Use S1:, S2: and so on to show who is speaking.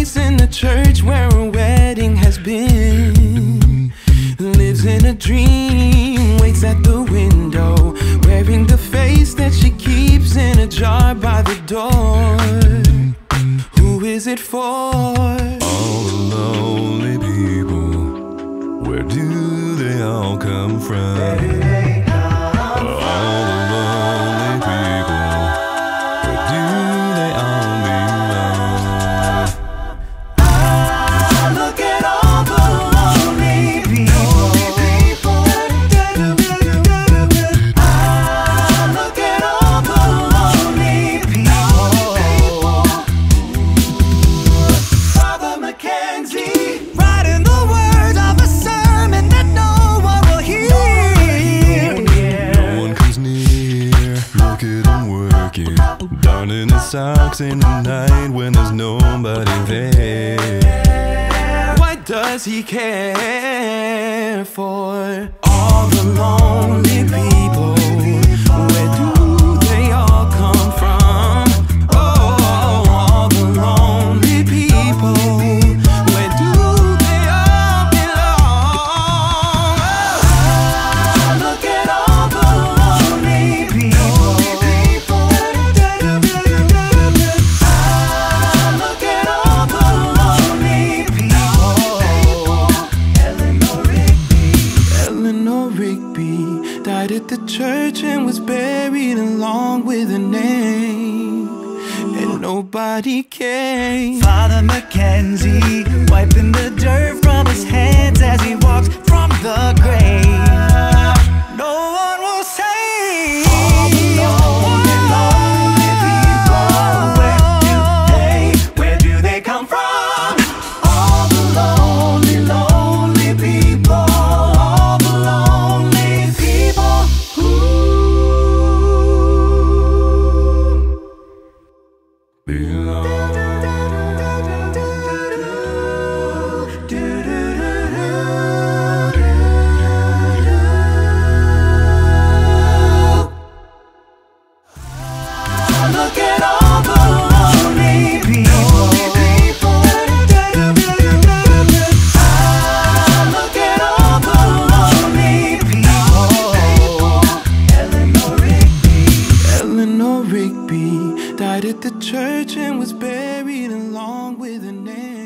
S1: face in the church where a wedding has been. Lives in a dream, waits at the window, wearing the face that she keeps in a jar by the door. Who is it for?
S2: All the lonely people, where do they all come from? Darning his socks in the night when there's nobody there.
S1: Why does he care for all the lonely people? Died at the church and was buried along with a name. And nobody came.
S3: Father McKenzie wiping the dirt from his hands
S1: Look be. Died at the church and was buried along with an angel.